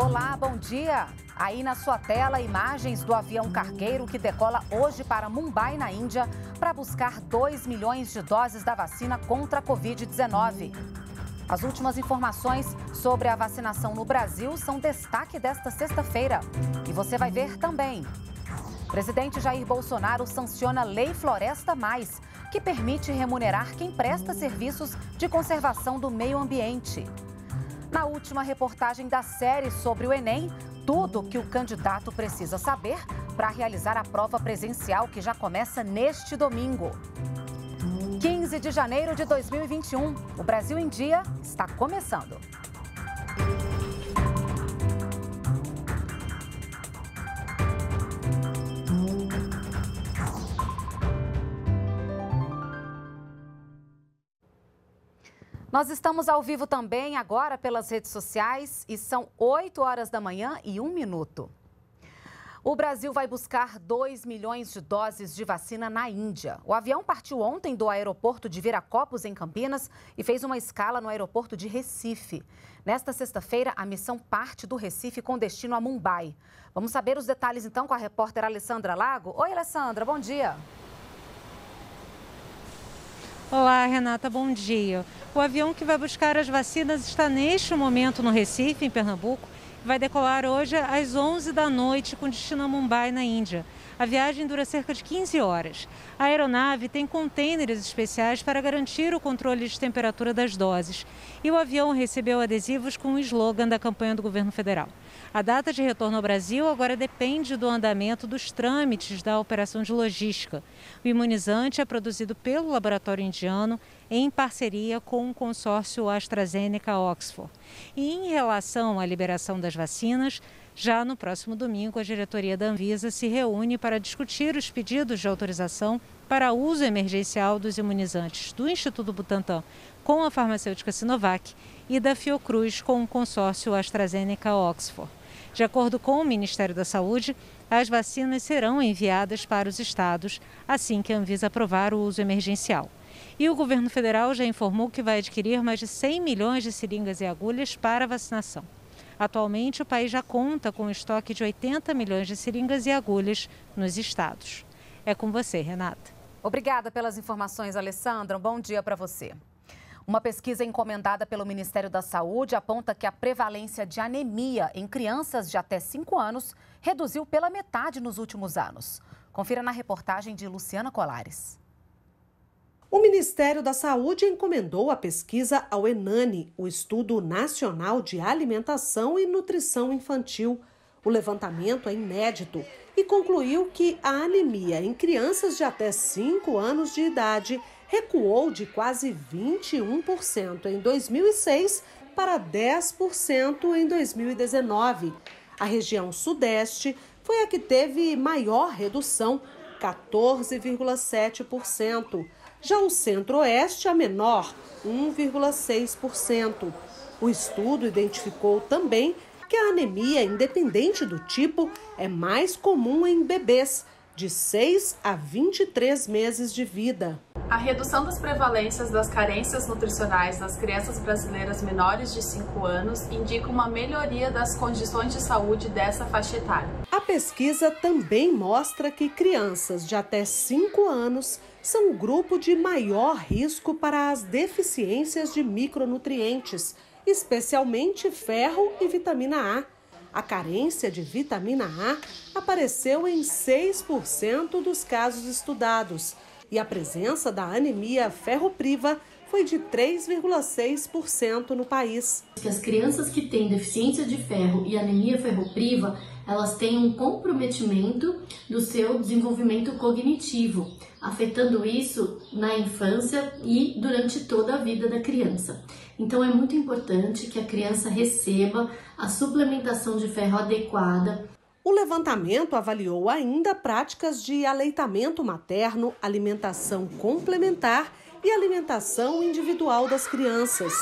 Olá, bom dia. Aí na sua tela, imagens do avião cargueiro que decola hoje para Mumbai, na Índia, para buscar 2 milhões de doses da vacina contra a Covid-19. As últimas informações sobre a vacinação no Brasil são destaque desta sexta-feira. E você vai ver também. Presidente Jair Bolsonaro sanciona Lei Floresta Mais, que permite remunerar quem presta serviços de conservação do meio ambiente. Na última reportagem da série sobre o Enem, tudo que o candidato precisa saber para realizar a prova presencial que já começa neste domingo. 15 de janeiro de 2021, o Brasil em Dia está começando. Nós estamos ao vivo também agora pelas redes sociais e são 8 horas da manhã e um minuto. O Brasil vai buscar 2 milhões de doses de vacina na Índia. O avião partiu ontem do aeroporto de Viracopos, em Campinas, e fez uma escala no aeroporto de Recife. Nesta sexta-feira, a missão parte do Recife com destino a Mumbai. Vamos saber os detalhes então com a repórter Alessandra Lago. Oi, Alessandra, bom dia. Olá, Renata, bom dia. O avião que vai buscar as vacinas está neste momento no Recife, em Pernambuco, e vai decolar hoje às 11 da noite com destino a Mumbai, na Índia. A viagem dura cerca de 15 horas. A aeronave tem contêineres especiais para garantir o controle de temperatura das doses. E o avião recebeu adesivos com o slogan da campanha do governo federal. A data de retorno ao Brasil agora depende do andamento dos trâmites da operação de logística. O imunizante é produzido pelo laboratório indiano em parceria com o consórcio AstraZeneca-Oxford. E em relação à liberação das vacinas, já no próximo domingo, a diretoria da Anvisa se reúne para discutir os pedidos de autorização para uso emergencial dos imunizantes do Instituto Butantan com a farmacêutica Sinovac e da Fiocruz com o consórcio AstraZeneca-Oxford. De acordo com o Ministério da Saúde, as vacinas serão enviadas para os estados assim que a Anvisa aprovar o uso emergencial. E o governo federal já informou que vai adquirir mais de 100 milhões de seringas e agulhas para vacinação. Atualmente, o país já conta com um estoque de 80 milhões de seringas e agulhas nos estados. É com você, Renata. Obrigada pelas informações, Alessandra. Um bom dia para você. Uma pesquisa encomendada pelo Ministério da Saúde aponta que a prevalência de anemia em crianças de até 5 anos reduziu pela metade nos últimos anos. Confira na reportagem de Luciana Colares. O Ministério da Saúde encomendou a pesquisa ao ENANI, o Estudo Nacional de Alimentação e Nutrição Infantil. O levantamento é inédito e concluiu que a anemia em crianças de até 5 anos de idade recuou de quase 21% em 2006 para 10% em 2019. A região Sudeste foi a que teve maior redução, 14,7%. Já o Centro-Oeste, a menor, 1,6%. O estudo identificou também que a anemia, independente do tipo, é mais comum em bebês de 6 a 23 meses de vida. A redução das prevalências das carências nutricionais nas crianças brasileiras menores de 5 anos indica uma melhoria das condições de saúde dessa faixa etária. A pesquisa também mostra que crianças de até 5 anos são o grupo de maior risco para as deficiências de micronutrientes, especialmente ferro e vitamina A a carência de vitamina A apareceu em 6% dos casos estudados e a presença da anemia ferropriva foi de 3,6% no país. As crianças que têm deficiência de ferro e anemia ferropriva, elas têm um comprometimento do seu desenvolvimento cognitivo, afetando isso na infância e durante toda a vida da criança. Então é muito importante que a criança receba a suplementação de ferro adequada. O levantamento avaliou ainda práticas de aleitamento materno, alimentação complementar e alimentação individual das crianças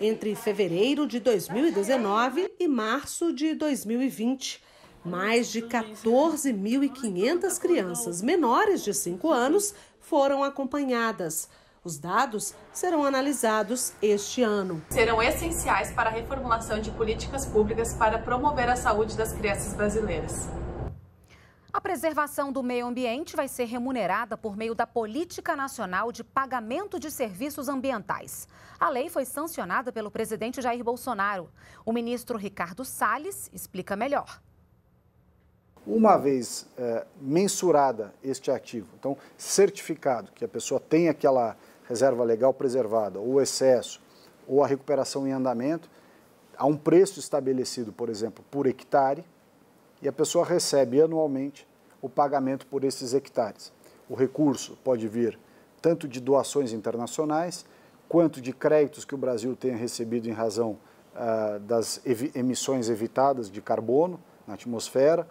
entre fevereiro de 2019 e março de 2020. Mais de 14.500 crianças menores de 5 anos foram acompanhadas. Os dados serão analisados este ano. Serão essenciais para a reformulação de políticas públicas para promover a saúde das crianças brasileiras. A preservação do meio ambiente vai ser remunerada por meio da Política Nacional de Pagamento de Serviços Ambientais. A lei foi sancionada pelo presidente Jair Bolsonaro. O ministro Ricardo Salles explica melhor. Uma vez é, mensurada este ativo, então certificado que a pessoa tem aquela reserva legal preservada, ou excesso, ou a recuperação em andamento, há um preço estabelecido, por exemplo, por hectare, e a pessoa recebe anualmente o pagamento por esses hectares. O recurso pode vir tanto de doações internacionais, quanto de créditos que o Brasil tenha recebido em razão ah, das emissões evitadas de carbono na atmosfera,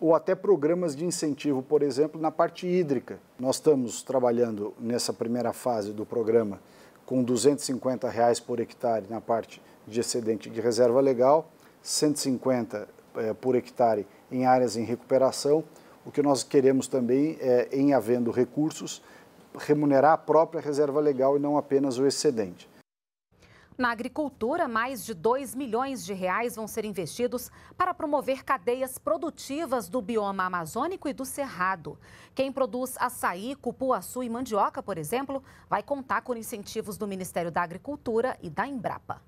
ou até programas de incentivo, por exemplo, na parte hídrica. Nós estamos trabalhando nessa primeira fase do programa com 250 reais por hectare na parte de excedente de reserva legal, 150 eh, por hectare em áreas em recuperação o que nós queremos também é, em havendo recursos, remunerar a própria reserva legal e não apenas o excedente. Na agricultura, mais de 2 milhões de reais vão ser investidos para promover cadeias produtivas do bioma amazônico e do cerrado. Quem produz açaí, cupuaçu e mandioca, por exemplo, vai contar com incentivos do Ministério da Agricultura e da Embrapa.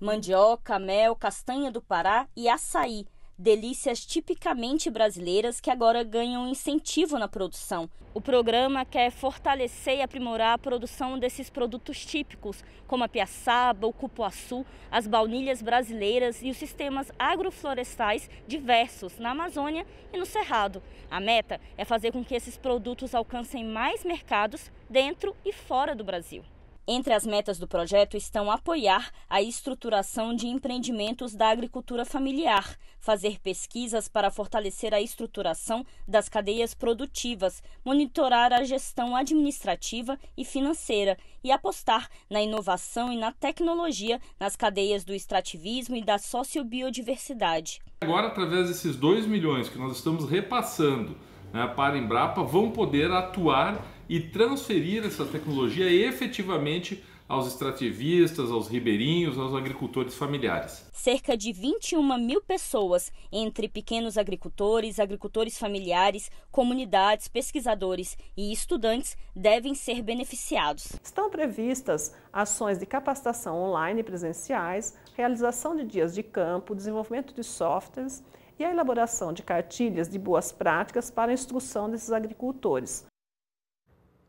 Mandioca, mel, castanha do Pará e açaí delícias tipicamente brasileiras que agora ganham incentivo na produção. O programa quer fortalecer e aprimorar a produção desses produtos típicos, como a piaçaba, o cupuaçu, as baunilhas brasileiras e os sistemas agroflorestais diversos na Amazônia e no Cerrado. A meta é fazer com que esses produtos alcancem mais mercados dentro e fora do Brasil. Entre as metas do projeto estão apoiar a estruturação de empreendimentos da agricultura familiar, fazer pesquisas para fortalecer a estruturação das cadeias produtivas, monitorar a gestão administrativa e financeira e apostar na inovação e na tecnologia nas cadeias do extrativismo e da sociobiodiversidade. Agora, através desses 2 milhões que nós estamos repassando né, para a Embrapa, vão poder atuar e transferir essa tecnologia efetivamente aos extrativistas, aos ribeirinhos, aos agricultores familiares. Cerca de 21 mil pessoas, entre pequenos agricultores, agricultores familiares, comunidades, pesquisadores e estudantes, devem ser beneficiados. Estão previstas ações de capacitação online e presenciais, realização de dias de campo, desenvolvimento de softwares e a elaboração de cartilhas de boas práticas para a instrução desses agricultores.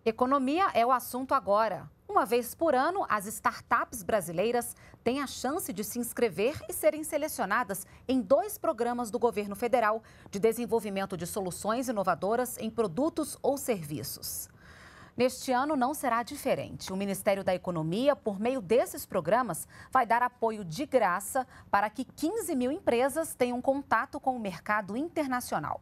Economia é o assunto agora. Uma vez por ano, as startups brasileiras têm a chance de se inscrever e serem selecionadas em dois programas do governo federal de desenvolvimento de soluções inovadoras em produtos ou serviços. Neste ano não será diferente. O Ministério da Economia, por meio desses programas, vai dar apoio de graça para que 15 mil empresas tenham contato com o mercado internacional.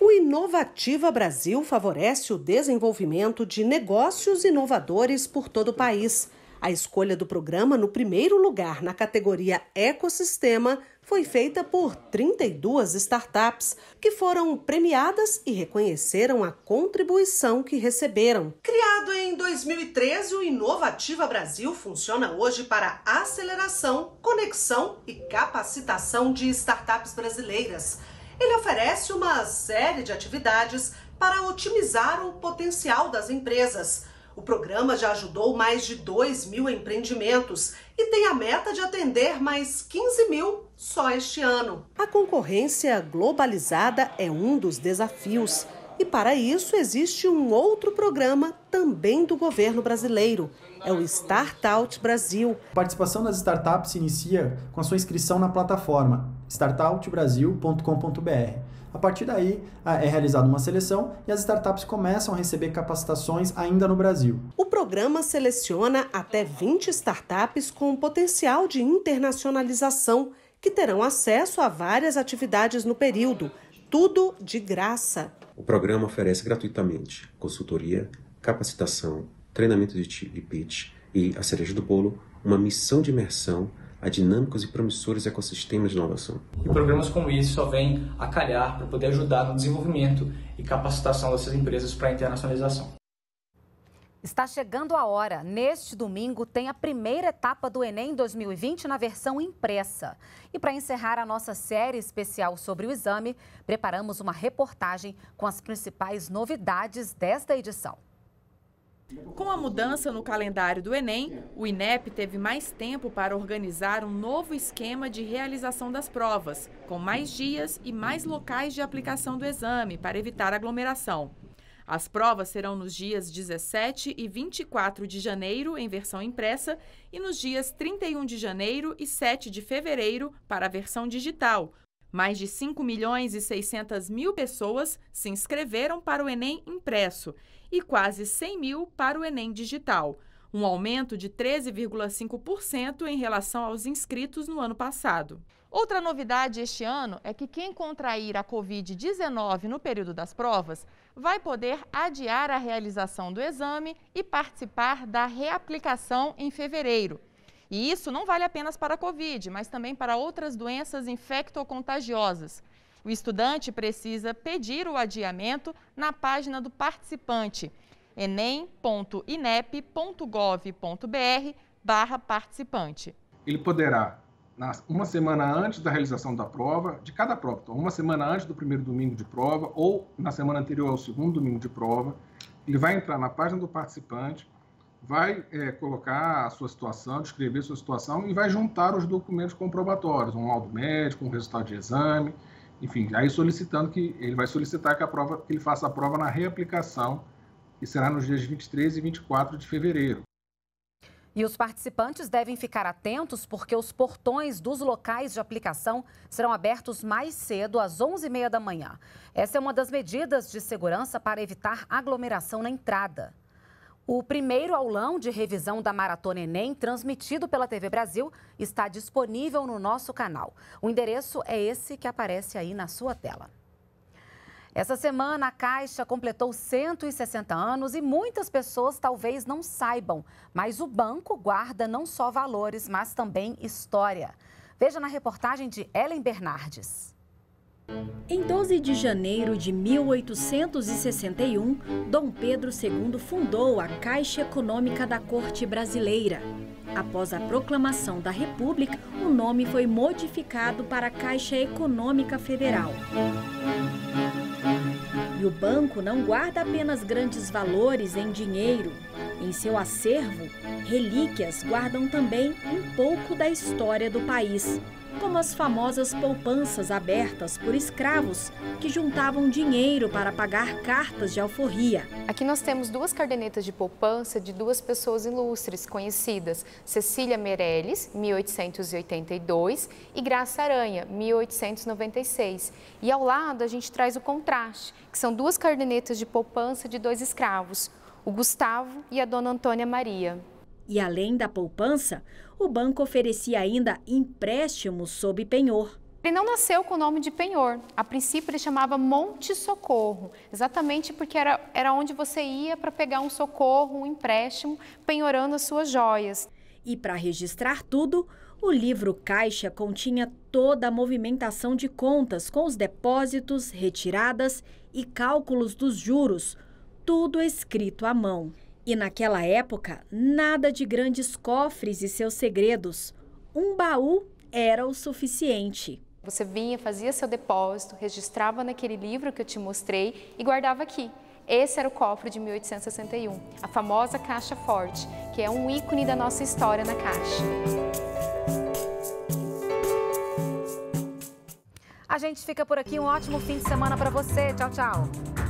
O Inovativa Brasil favorece o desenvolvimento de negócios inovadores por todo o país. A escolha do programa no primeiro lugar na categoria Ecossistema foi feita por 32 startups que foram premiadas e reconheceram a contribuição que receberam. Criado em 2013, o Inovativa Brasil funciona hoje para aceleração, conexão e capacitação de startups brasileiras. Ele oferece uma série de atividades para otimizar o potencial das empresas. O programa já ajudou mais de 2 mil empreendimentos e tem a meta de atender mais 15 mil só este ano. A concorrência globalizada é um dos desafios. E para isso existe um outro programa também do governo brasileiro. É o Startout Brasil. A participação das startups se inicia com a sua inscrição na plataforma startoutbrasil.com.br. A partir daí, é realizada uma seleção e as startups começam a receber capacitações ainda no Brasil. O programa seleciona até 20 startups com potencial de internacionalização, que terão acesso a várias atividades no período, tudo de graça. O programa oferece gratuitamente consultoria, capacitação, treinamento de pitch e, a cereja do bolo, uma missão de imersão a dinâmicos e promissores ecossistemas de inovação. E programas como esse só vêm a calhar para poder ajudar no desenvolvimento e capacitação dessas empresas para a internacionalização. Está chegando a hora. Neste domingo tem a primeira etapa do Enem 2020 na versão impressa. E para encerrar a nossa série especial sobre o exame, preparamos uma reportagem com as principais novidades desta edição. Com a mudança no calendário do Enem, o INEP teve mais tempo para organizar um novo esquema de realização das provas, com mais dias e mais locais de aplicação do exame para evitar aglomeração. As provas serão nos dias 17 e 24 de janeiro, em versão impressa, e nos dias 31 de janeiro e 7 de fevereiro, para a versão digital. Mais de 5 milhões e 600 mil pessoas se inscreveram para o Enem impresso e quase 100 mil para o Enem digital, um aumento de 13,5% em relação aos inscritos no ano passado. Outra novidade este ano é que quem contrair a Covid-19 no período das provas vai poder adiar a realização do exame e participar da reaplicação em fevereiro. E isso não vale apenas para a Covid, mas também para outras doenças infectocontagiosas. O estudante precisa pedir o adiamento na página do participante enem.inep.gov.br barra participante. Ele poderá na, uma semana antes da realização da prova, de cada prova. Então, uma semana antes do primeiro domingo de prova ou na semana anterior ao segundo domingo de prova, ele vai entrar na página do participante, vai é, colocar a sua situação, descrever a sua situação e vai juntar os documentos comprobatórios, um laudo médico, um resultado de exame, enfim, aí solicitando que ele vai solicitar que a prova que ele faça a prova na reaplicação, que será nos dias 23 e 24 de fevereiro. E os participantes devem ficar atentos porque os portões dos locais de aplicação serão abertos mais cedo, às 11h30 da manhã. Essa é uma das medidas de segurança para evitar aglomeração na entrada. O primeiro aulão de revisão da Maratona Enem, transmitido pela TV Brasil, está disponível no nosso canal. O endereço é esse que aparece aí na sua tela. Essa semana, a Caixa completou 160 anos e muitas pessoas talvez não saibam, mas o banco guarda não só valores, mas também história. Veja na reportagem de Ellen Bernardes. Em 12 de janeiro de 1861, Dom Pedro II fundou a Caixa Econômica da Corte Brasileira. Após a proclamação da República, o nome foi modificado para Caixa Econômica Federal. E o banco não guarda apenas grandes valores em dinheiro. Em seu acervo, relíquias guardam também um pouco da história do país como as famosas poupanças abertas por escravos que juntavam dinheiro para pagar cartas de alforria. Aqui nós temos duas cardenetas de poupança de duas pessoas ilustres conhecidas, Cecília Meirelles, 1882, e Graça Aranha, 1896. E ao lado a gente traz o contraste, que são duas cardenetas de poupança de dois escravos, o Gustavo e a Dona Antônia Maria. E além da poupança, o banco oferecia ainda empréstimos sob penhor. Ele não nasceu com o nome de penhor. A princípio ele chamava Monte Socorro, exatamente porque era, era onde você ia para pegar um socorro, um empréstimo, penhorando as suas joias. E para registrar tudo, o livro Caixa continha toda a movimentação de contas com os depósitos, retiradas e cálculos dos juros, tudo escrito à mão. E naquela época, nada de grandes cofres e seus segredos. Um baú era o suficiente. Você vinha, fazia seu depósito, registrava naquele livro que eu te mostrei e guardava aqui. Esse era o cofre de 1861, a famosa caixa forte, que é um ícone da nossa história na caixa. A gente fica por aqui. Um ótimo fim de semana para você. Tchau, tchau.